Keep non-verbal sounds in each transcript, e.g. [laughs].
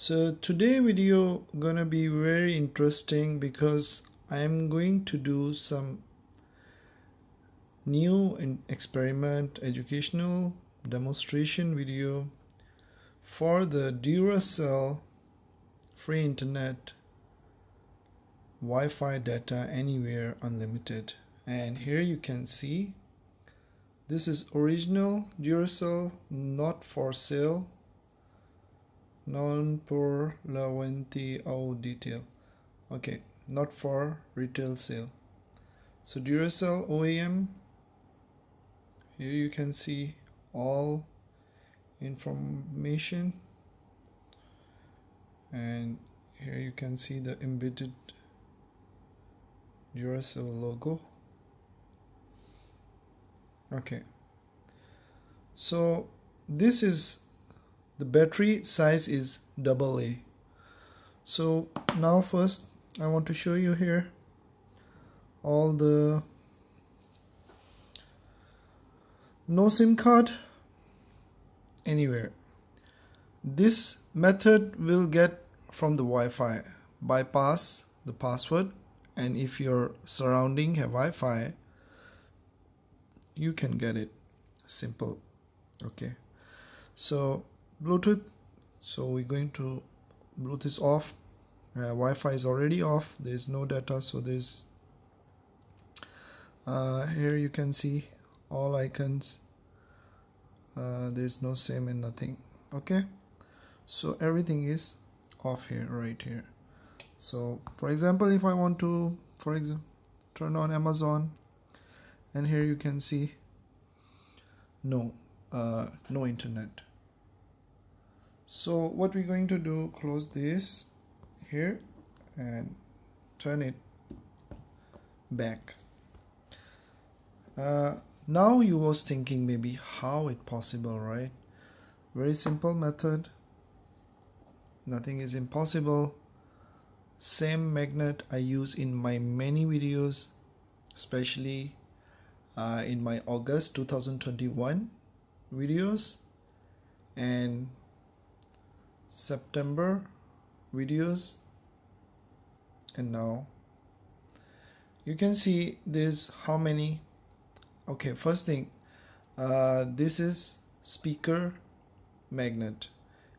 so today video gonna be very interesting because I am going to do some new experiment educational demonstration video for the Duracell free internet Wi-Fi data anywhere unlimited. And here you can see this is original Duracell not for sale la venta au detail. Okay not for retail sale. So Duracell OEM here you can see all information. And here you can see the embedded Duracell logo. Okay. So this is the battery size is double A. So now first I want to show you here all the no SIM card anywhere. This method will get from the Wi-Fi bypass the password and if your surrounding have Wi-Fi you can get it. Simple. Okay. So Bluetooth. So we're going to Bluetooth is off. Uh, Wi-Fi is already off. There's no data so there's uh, here you can see all icons. Uh, there's no SIM and nothing. Okay? So everything is off here right here. So for example if I want to for example turn on Amazon and here you can see no uh, no internet so what we're going to do close this here and turn it back. Uh, now you was thinking maybe how it possible right? Very simple method. Nothing is impossible. Same magnet I use in my many videos especially uh, in my August 2021 videos. And September videos. And now you can see this how many. Okay first thing uh, this is speaker magnet.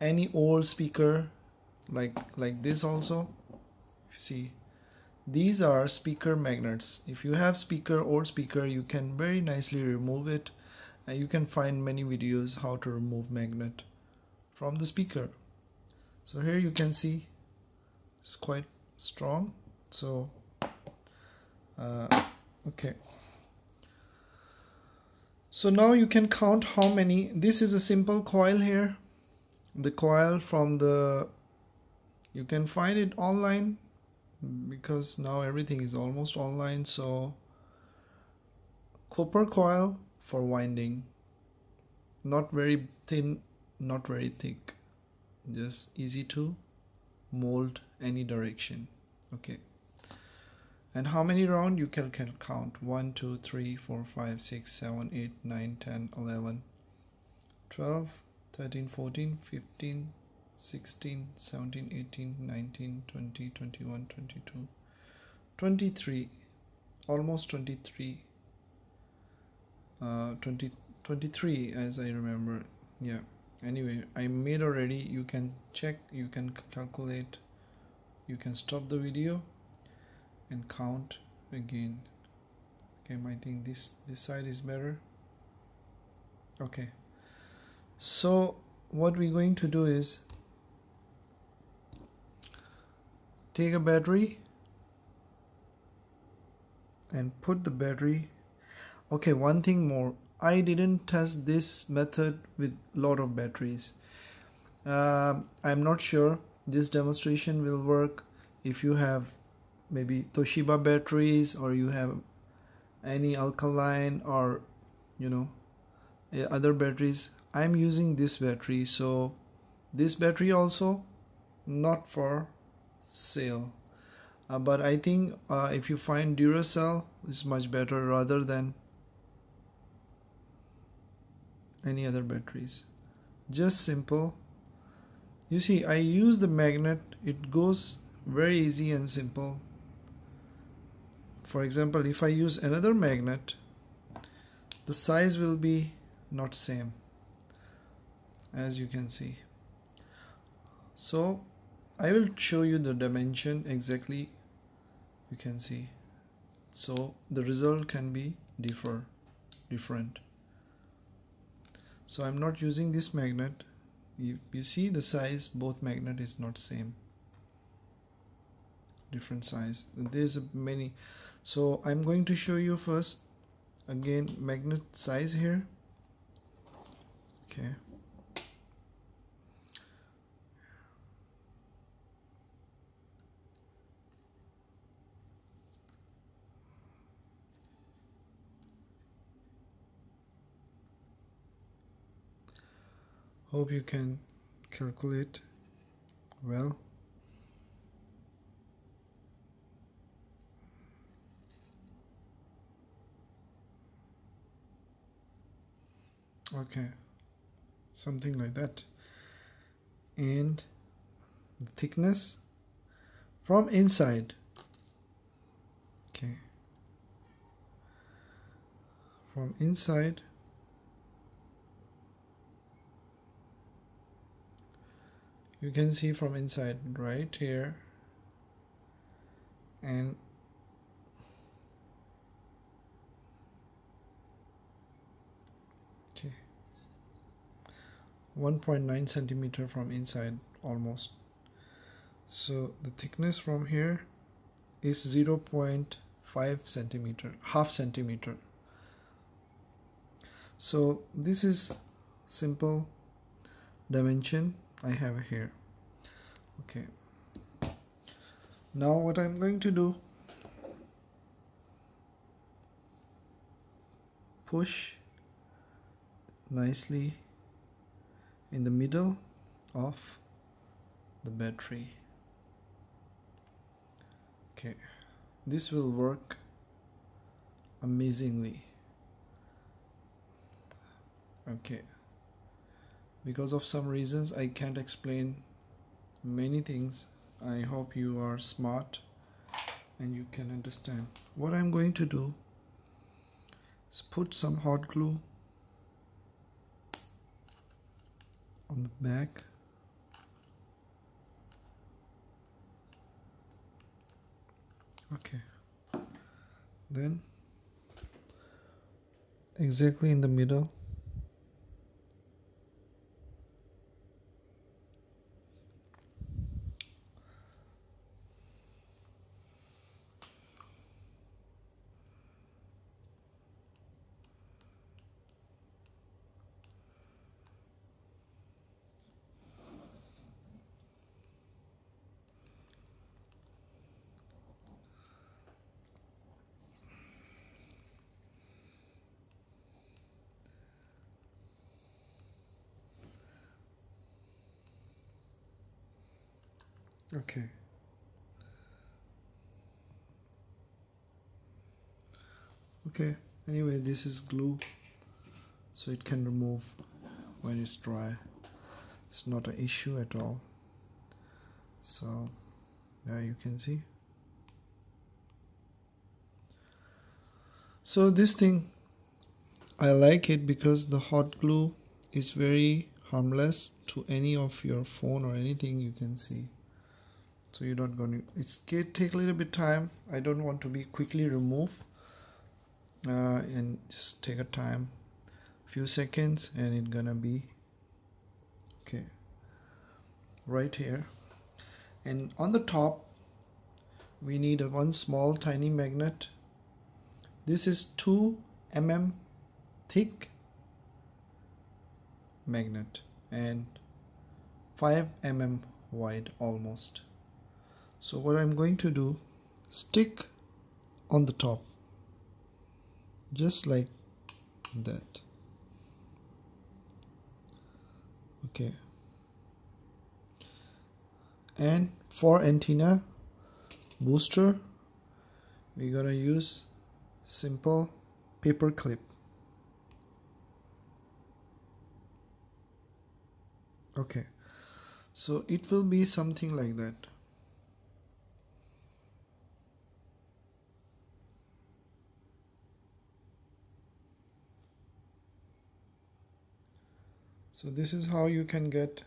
Any old speaker like like this also see these are speaker magnets. If you have speaker old speaker you can very nicely remove it. And you can find many videos how to remove magnet from the speaker so here you can see it's quite strong. So uh, okay. So now you can count how many this is a simple coil here. The coil from the you can find it online because now everything is almost online. So copper coil for winding. Not very thin not very thick just easy to mold any direction. Okay. And how many round? You can, can count. 1 2 3 4 5 6 7 8 9 10 11 12 13 14 15 16 17 18 19 20 21 22 23 almost 23 uh 20 23 as i remember. Yeah anyway i made already. You can check you can calculate you can stop the video and count again. Okay I think this this side is better. Okay. So what we're going to do is take a battery and put the battery. Okay one thing more I didn't test this method with lot of batteries. Uh, I'm not sure this demonstration will work if you have maybe Toshiba batteries or you have any alkaline or you know other batteries. I'm using this battery so this battery also not for sale uh, but I think uh, if you find Duracell is much better rather than any other batteries. Just simple. You see I use the magnet. It goes very easy and simple. For example if I use another magnet the size will be not same as you can see. So I will show you the dimension exactly you can see. So the result can be differ different so I'm not using this magnet. You, you see the size both magnet is not same. Different size. There's many. So I'm going to show you first. Again magnet size here. Okay hope you can calculate well. Okay something like that. And the thickness from inside. Okay. From inside you can see from inside right here. And okay. 1.9 centimeter from inside almost. So the thickness from here is 0.5 centimeter half centimeter. So this is simple dimension I have here. Okay. Now what I'm going to do push nicely in the middle of the battery. Okay. This will work amazingly. Okay because of some reasons I can't explain many things. I hope you are smart and you can understand. What I'm going to do is put some hot glue on the back. Okay. Then exactly in the middle okay. Okay anyway this is glue so it can remove when it's dry. It's not an issue at all. So yeah you can see. So this thing I like it because the hot glue is very harmless to any of your phone or anything you can see so you're not going to it's get take a little bit time. I don't want to be quickly remove uh, and just take a time few seconds and it's gonna be okay right here. And on the top we need a one small tiny magnet. This is 2 mm thick magnet and 5 mm wide almost so what I'm going to do stick on the top. Just like that. Okay. And for antenna booster we're gonna use simple paper clip. Okay. So it will be something like that so this is how you can get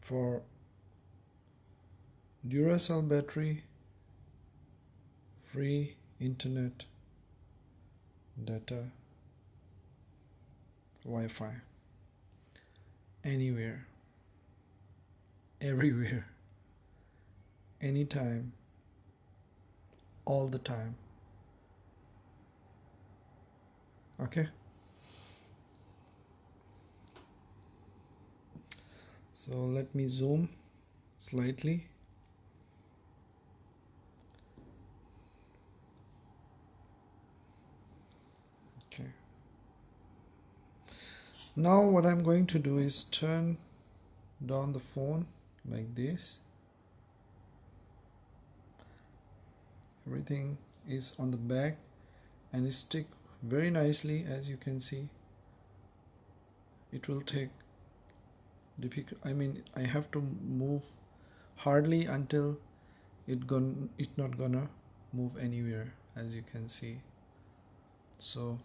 for Duracell battery free internet data Wi-Fi anywhere everywhere anytime all the time. Okay? So let me zoom slightly. Okay. Now what I'm going to do is turn down the phone like this everything is on the back and it stick very nicely as you can see. It will take difficult I mean I have to move hardly until it gon it not gonna move anywhere as you can see. So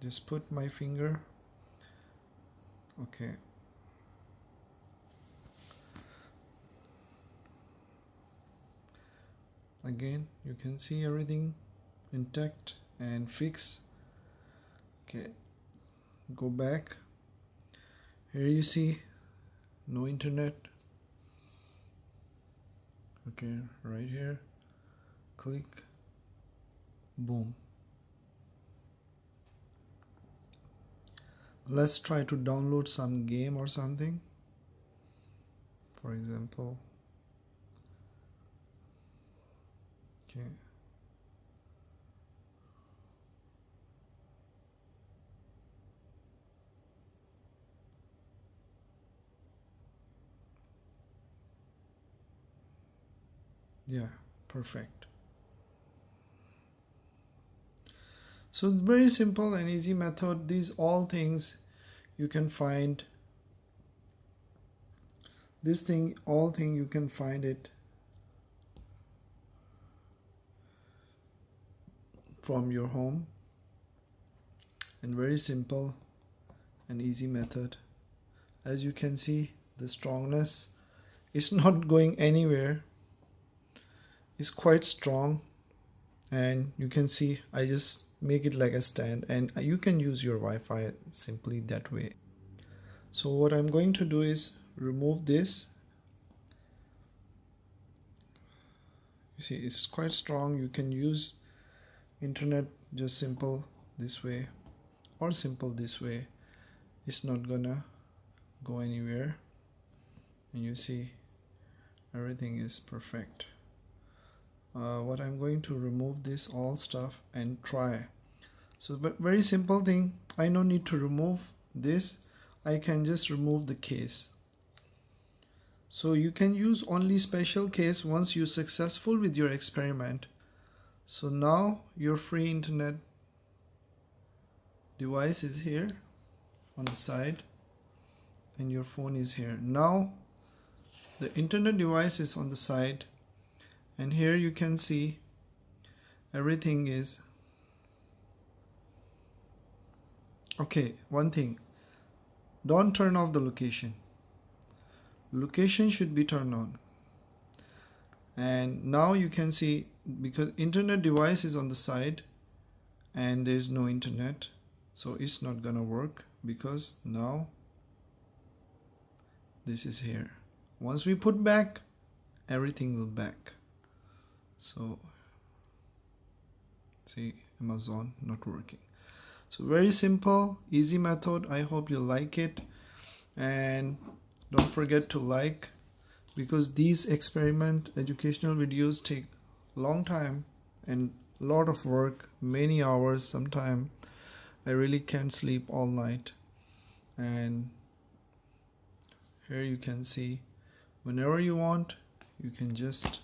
just put my finger okay again you can see everything intact and fix okay go back. Here you see no internet. Okay right here. Click. Boom. Let's try to download some game or something. For example okay yeah perfect. So it's very simple and easy method. These all things you can find. This thing all thing you can find it from your home. And very simple and easy method. As you can see the strongness is [laughs] not going anywhere. Is quite strong. And you can see I just make it like a stand. And you can use your Wi-Fi simply that way. So what I'm going to do is remove this. You see it's quite strong. You can use internet just simple this way or simple this way. It's not gonna go anywhere. And you see everything is perfect. Uh, what I'm going to remove this all stuff and try. So but very simple thing. I no need to remove this. I can just remove the case. So you can use only special case once you're successful with your experiment so now your free internet device is here on the side and your phone is here. Now the internet device is on the side and here you can see everything is okay. One thing don't turn off the location. Location should be turned on. And now you can see because internet device is on the side and there's no internet so it's not gonna work because now this is here. Once we put back everything will back. So see Amazon not working. So very simple easy method. I hope you like it. And don't forget to like because these experiment educational videos take long time and lot of work many hours sometime. I really can't sleep all night. And here you can see whenever you want you can just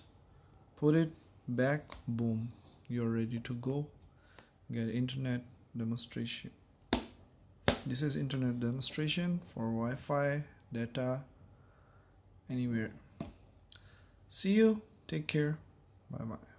put it back boom you're ready to go. Get internet demonstration. This is internet demonstration for Wi-Fi data anywhere. See you. Take care bye bye